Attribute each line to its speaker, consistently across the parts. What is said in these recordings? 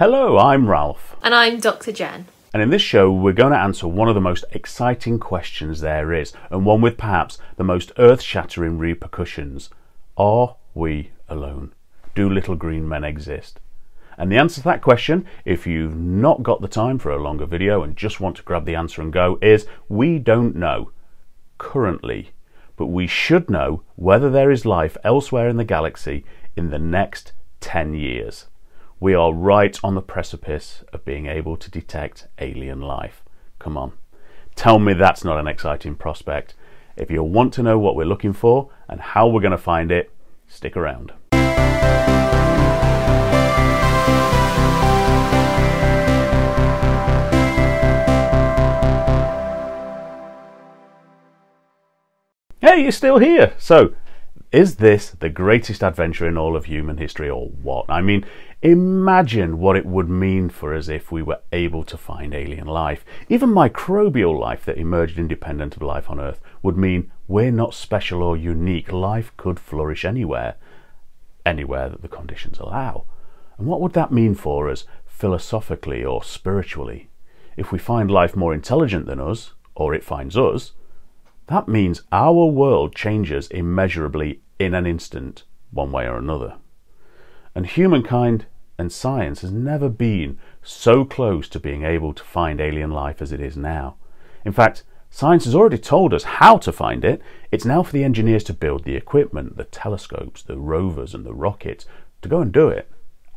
Speaker 1: Hello, I'm Ralph.
Speaker 2: And I'm Dr. Jen.
Speaker 1: And in this show, we're going to answer one of the most exciting questions there is, and one with perhaps the most earth shattering repercussions. Are we alone? Do little green men exist? And the answer to that question, if you've not got the time for a longer video and just want to grab the answer and go, is we don't know currently, but we should know whether there is life elsewhere in the galaxy in the next 10 years we are right on the precipice of being able to detect alien life. Come on, tell me that's not an exciting prospect. If you want to know what we're looking for and how we're going to find it, stick around. Hey, you're still here. So, is this the greatest adventure in all of human history or what? I mean, imagine what it would mean for us if we were able to find alien life. Even microbial life that emerged independent of life on Earth would mean we're not special or unique. Life could flourish anywhere, anywhere that the conditions allow. And what would that mean for us philosophically or spiritually? If we find life more intelligent than us, or it finds us, that means our world changes immeasurably in an instant, one way or another. And humankind and science has never been so close to being able to find alien life as it is now. In fact, science has already told us how to find it. It's now for the engineers to build the equipment, the telescopes, the rovers, and the rockets to go and do it.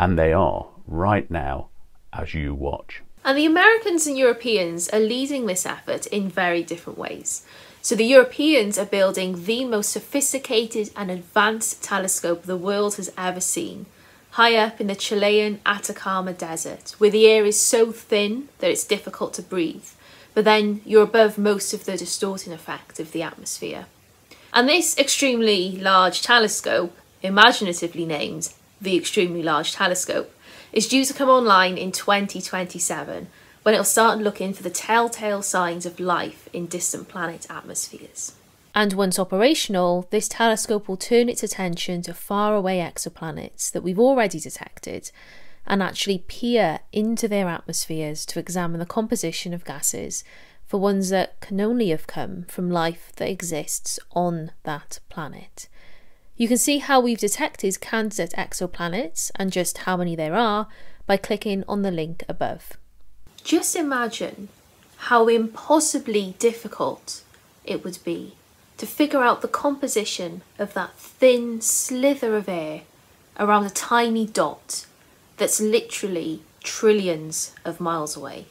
Speaker 1: And they are right now as you watch.
Speaker 2: And the Americans and Europeans are leading this effort in very different ways. So the Europeans are building the most sophisticated and advanced telescope the world has ever seen, high up in the Chilean Atacama Desert, where the air is so thin that it's difficult to breathe, but then you're above most of the distorting effect of the atmosphere. And this extremely large telescope, imaginatively named the Extremely Large Telescope, is due to come online in 2027 when it'll start looking for the telltale signs of life in distant planet atmospheres. And once operational, this telescope will turn its attention to faraway exoplanets that we've already detected and actually peer into their atmospheres to examine the composition of gases for ones that can only have come from life that exists on that planet. You can see how we've detected candidate exoplanets and just how many there are by clicking on the link above. Just imagine how impossibly difficult it would be to figure out the composition of that thin slither of air around a tiny dot that's literally trillions of miles away.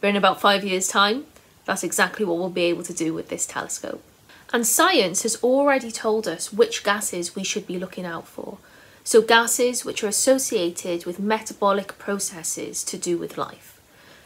Speaker 2: But in about five years' time, that's exactly what we'll be able to do with this telescope. And science has already told us which gases we should be looking out for. So, gases which are associated with metabolic processes to do with life.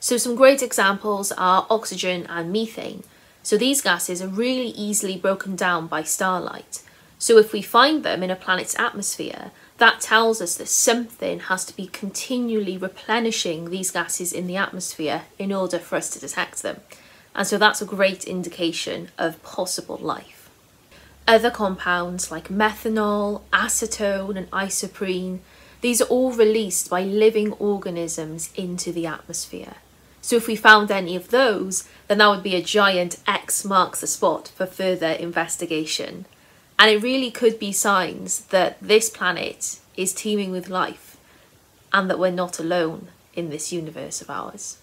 Speaker 2: So some great examples are oxygen and methane. So these gases are really easily broken down by starlight. So if we find them in a planet's atmosphere, that tells us that something has to be continually replenishing these gases in the atmosphere in order for us to detect them. And so that's a great indication of possible life. Other compounds like methanol, acetone and isoprene, these are all released by living organisms into the atmosphere. So if we found any of those, then that would be a giant X marks the spot for further investigation. And it really could be signs that this planet is teeming with life and that we're not alone in this universe of ours.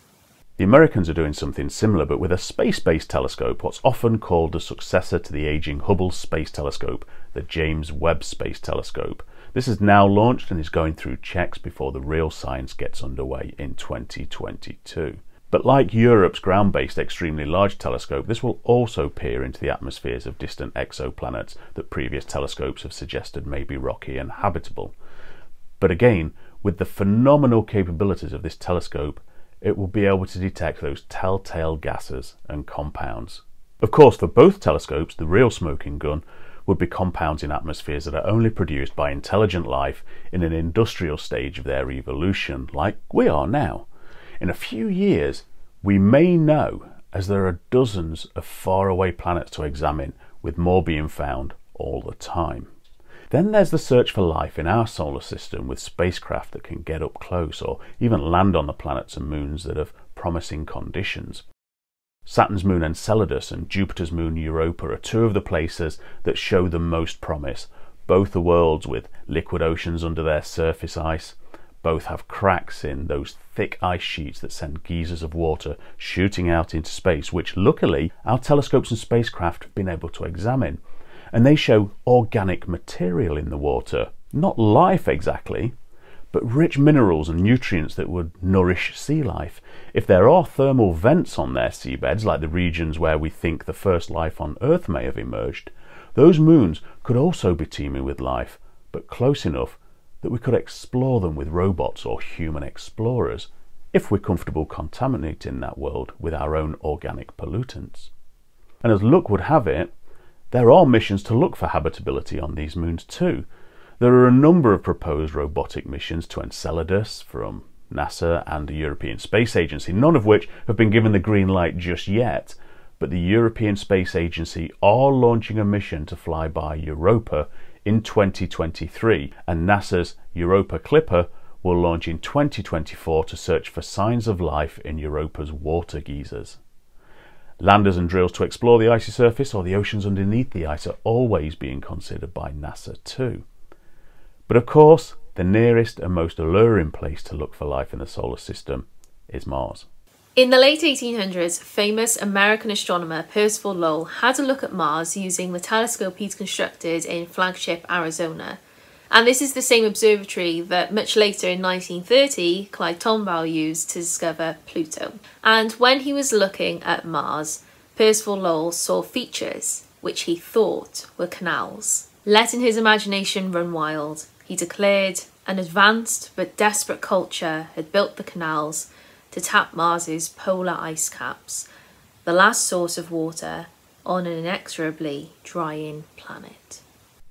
Speaker 1: The Americans are doing something similar but with a space based telescope, what's often called the successor to the aging Hubble Space Telescope, the James Webb Space Telescope. This is now launched and is going through checks before the real science gets underway in 2022. But like Europe's ground-based extremely large telescope, this will also peer into the atmospheres of distant exoplanets that previous telescopes have suggested may be rocky and habitable. But again, with the phenomenal capabilities of this telescope, it will be able to detect those telltale gases and compounds. Of course, for both telescopes, the real smoking gun would be compounds in atmospheres that are only produced by intelligent life in an industrial stage of their evolution, like we are now. In a few years, we may know as there are dozens of faraway planets to examine, with more being found all the time. Then there's the search for life in our solar system with spacecraft that can get up close or even land on the planets and moons that have promising conditions. Saturn's moon Enceladus and Jupiter's moon Europa are two of the places that show the most promise. Both are worlds with liquid oceans under their surface ice. Both have cracks in those thick ice sheets that send geysers of water shooting out into space, which luckily our telescopes and spacecraft have been able to examine. And they show organic material in the water. Not life exactly, but rich minerals and nutrients that would nourish sea life. If there are thermal vents on their seabeds, like the regions where we think the first life on Earth may have emerged, those moons could also be teeming with life, but close enough that we could explore them with robots or human explorers, if we're comfortable contaminating that world with our own organic pollutants. And as luck would have it, there are missions to look for habitability on these moons too, there are a number of proposed robotic missions to Enceladus from NASA and the European Space Agency, none of which have been given the green light just yet. But the European Space Agency are launching a mission to fly by Europa in 2023, and NASA's Europa Clipper will launch in 2024 to search for signs of life in Europa's water geysers. Landers and drills to explore the icy surface or the oceans underneath the ice are always being considered by NASA too. But of course, the nearest and most alluring place to look for life in the solar system is Mars.
Speaker 2: In the late 1800s, famous American astronomer Percival Lowell had a look at Mars using the telescope he'd constructed in Flagstaff, Arizona. And this is the same observatory that much later in 1930, Clyde Tombaugh used to discover Pluto. And when he was looking at Mars, Percival Lowell saw features which he thought were canals. Letting his imagination run wild, he declared an advanced but desperate culture had built the canals to tap Mars's polar ice caps, the last source of water on an inexorably drying planet.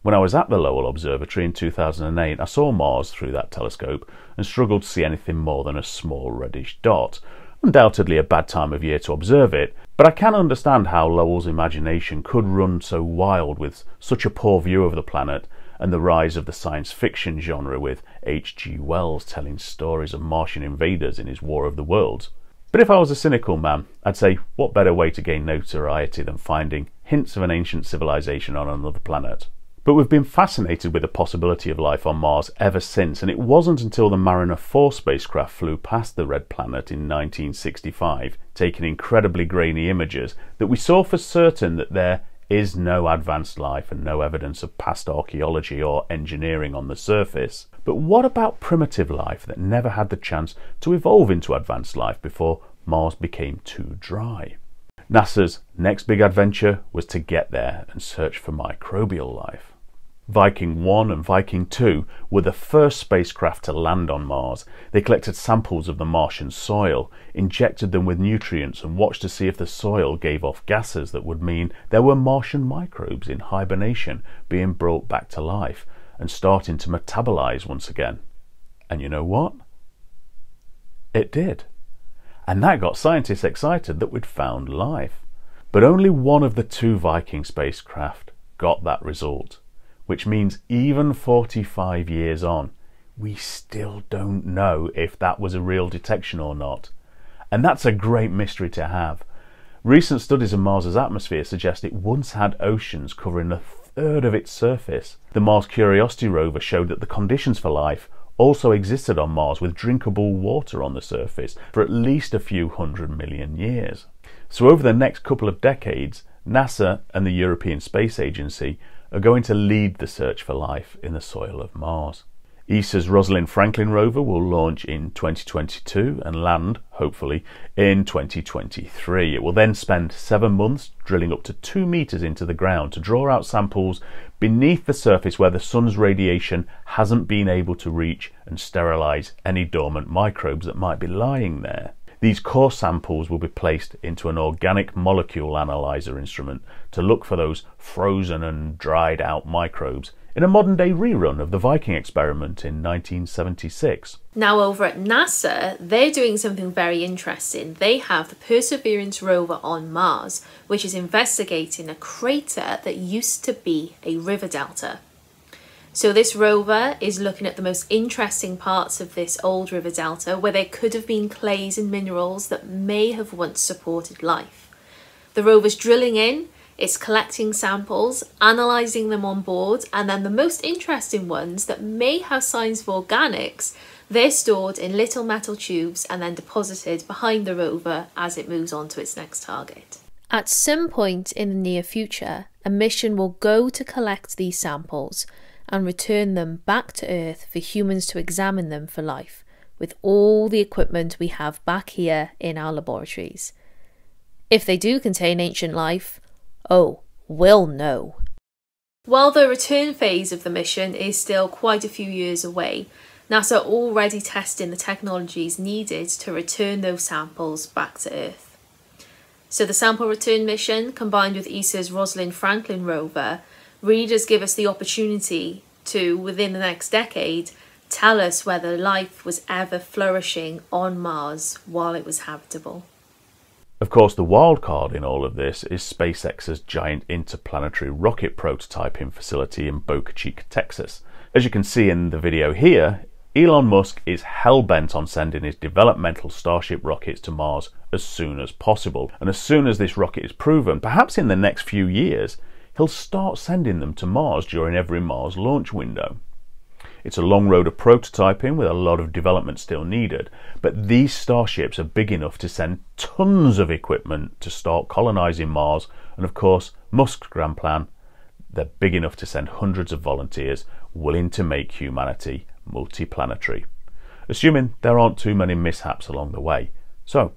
Speaker 1: When I was at the Lowell Observatory in 2008, I saw Mars through that telescope and struggled to see anything more than a small reddish dot. Undoubtedly a bad time of year to observe it, but I can understand how Lowell's imagination could run so wild with such a poor view of the planet and the rise of the science fiction genre with H.G. Wells telling stories of Martian invaders in his War of the Worlds. But if I was a cynical man, I'd say what better way to gain notoriety than finding hints of an ancient civilization on another planet? But we've been fascinated with the possibility of life on Mars ever since, and it wasn't until the Mariner 4 spacecraft flew past the red planet in 1965, taking incredibly grainy images, that we saw for certain that there is no advanced life and no evidence of past archaeology or engineering on the surface. But what about primitive life that never had the chance to evolve into advanced life before Mars became too dry? NASA's next big adventure was to get there and search for microbial life. Viking 1 and Viking 2 were the first spacecraft to land on Mars. They collected samples of the Martian soil, injected them with nutrients, and watched to see if the soil gave off gases that would mean there were Martian microbes in hibernation being brought back to life and starting to metabolize once again. And you know what? It did. And that got scientists excited that we'd found life. But only one of the two Viking spacecraft got that result which means even 45 years on, we still don't know if that was a real detection or not. And that's a great mystery to have. Recent studies of Mars's atmosphere suggest it once had oceans covering a third of its surface. The Mars Curiosity rover showed that the conditions for life also existed on Mars with drinkable water on the surface for at least a few hundred million years. So, over the next couple of decades, NASA and the European Space Agency are going to lead the search for life in the soil of Mars. ESA's Rosalind Franklin rover will launch in 2022 and land, hopefully, in 2023. It will then spend seven months drilling up to two metres into the ground to draw out samples beneath the surface where the sun's radiation hasn't been able to reach and sterilise any dormant microbes that might be lying there. These core samples will be placed into an organic molecule analyzer instrument to look for those frozen and dried out microbes in a modern day rerun of the Viking experiment in 1976.
Speaker 2: Now, over at NASA, they're doing something very interesting. They have the Perseverance rover on Mars, which is investigating a crater that used to be a river delta. So, this rover is looking at the most interesting parts of this old river delta where there could have been clays and minerals that may have once supported life. The rover's drilling in, it's collecting samples, analysing them on board, and then the most interesting ones that may have signs of organics, they're stored in little metal tubes and then deposited behind the rover as it moves on to its next target. At some point in the near future, a mission will go to collect these samples and return them back to Earth for humans to examine them for life with all the equipment we have back here in our laboratories. If they do contain ancient life, oh, we'll know. While the return phase of the mission is still quite a few years away, NASA already testing the technologies needed to return those samples back to Earth. So the sample return mission, combined with ESA's Rosalind Franklin rover, really does give us the opportunity to, within the next decade, tell us whether life was ever flourishing on Mars while it was habitable.
Speaker 1: Of course, the wild card in all of this is SpaceX's giant interplanetary rocket prototyping facility in Boca Chica, Texas. As you can see in the video here, Elon Musk is hell bent on sending his developmental Starship rockets to Mars as soon as possible. And as soon as this rocket is proven, perhaps in the next few years, he'll start sending them to Mars during every Mars launch window. It's a long road of prototyping with a lot of development still needed, but these starships are big enough to send tons of equipment to start colonizing Mars, and of course, Musk's grand plan, they're big enough to send hundreds of volunteers willing to make humanity multiplanetary, assuming there aren't too many mishaps along the way. So,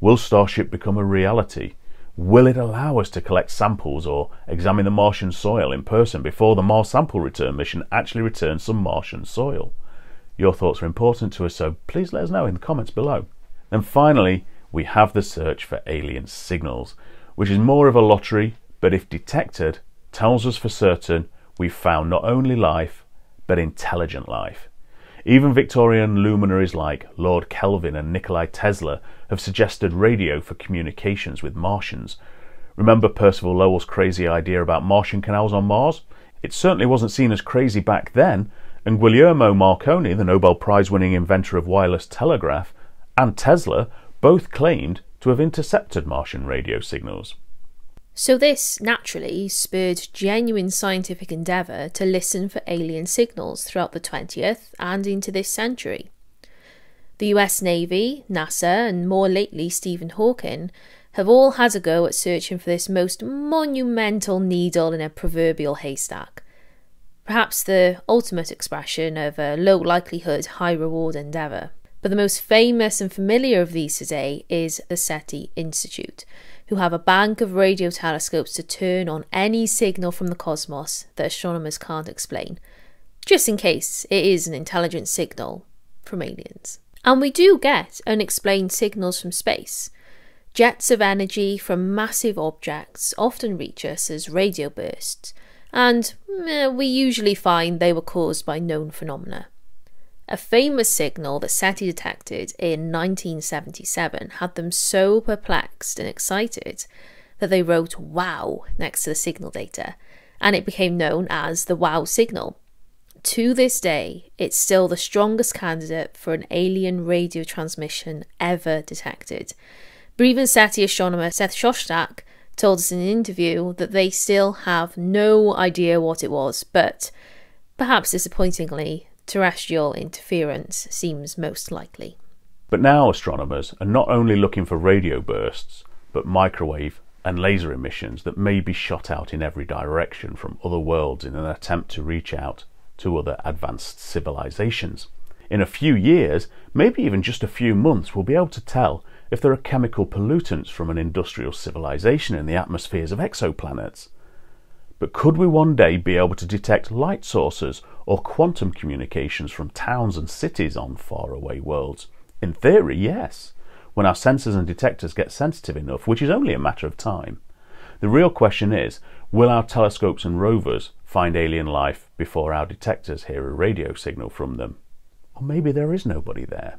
Speaker 1: will Starship become a reality? Will it allow us to collect samples or examine the Martian soil in person before the Mars sample return mission actually returns some Martian soil? Your thoughts are important to us, so please let us know in the comments below. And finally, we have the search for alien signals, which is more of a lottery, but if detected, tells us for certain we've found not only life, but intelligent life. Even Victorian luminaries like Lord Kelvin and Nikolai Tesla have suggested radio for communications with Martians. Remember Percival Lowell's crazy idea about Martian canals on Mars? It certainly wasn't seen as crazy back then, and Guglielmo Marconi, the Nobel Prize winning inventor of wireless telegraph, and Tesla both claimed to have intercepted Martian radio signals.
Speaker 2: So, this naturally spurred genuine scientific endeavour to listen for alien signals throughout the 20th and into this century. The US Navy, NASA, and more lately Stephen Hawking have all had a go at searching for this most monumental needle in a proverbial haystack. Perhaps the ultimate expression of a low likelihood, high reward endeavour. But the most famous and familiar of these today is the SETI Institute who have a bank of radio telescopes to turn on any signal from the cosmos that astronomers can't explain, just in case it is an intelligent signal from aliens. And we do get unexplained signals from space. Jets of energy from massive objects often reach us as radio bursts, and eh, we usually find they were caused by known phenomena. A famous signal that SETI detected in 1977 had them so perplexed and excited that they wrote wow next to the signal data, and it became known as the wow signal. To this day, it's still the strongest candidate for an alien radio transmission ever detected. But even SETI astronomer Seth Shostak told us in an interview that they still have no idea what it was, but perhaps disappointingly, terrestrial interference seems most likely.
Speaker 1: But now astronomers are not only looking for radio bursts, but microwave and laser emissions that may be shot out in every direction from other worlds in an attempt to reach out to other advanced civilizations. In a few years, maybe even just a few months, we'll be able to tell if there are chemical pollutants from an industrial civilization in the atmospheres of exoplanets. But could we one day be able to detect light sources or quantum communications from towns and cities on faraway worlds? In theory, yes, when our sensors and detectors get sensitive enough, which is only a matter of time. The real question is will our telescopes and rovers find alien life before our detectors hear a radio signal from them? Or maybe there is nobody there.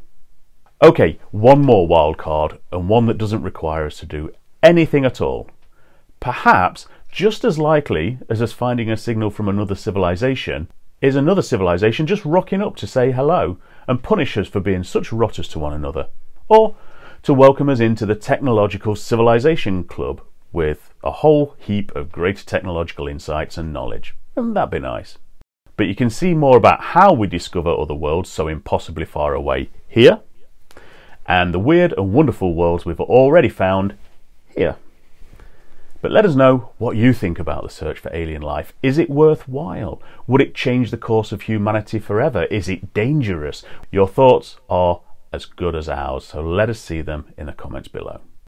Speaker 1: Okay, one more wild card, and one that doesn't require us to do anything at all. Perhaps just as likely as us finding a signal from another civilization, is another civilization just rocking up to say hello and punish us for being such rotters to one another, or to welcome us into the Technological Civilization Club with a whole heap of great technological insights and knowledge. Wouldn't that be nice? But you can see more about how we discover other worlds so impossibly far away here, and the weird and wonderful worlds we've already found here. But let us know what you think about the search for alien life. Is it worthwhile? Would it change the course of humanity forever? Is it dangerous? Your thoughts are as good as ours, so let us see them in the comments below.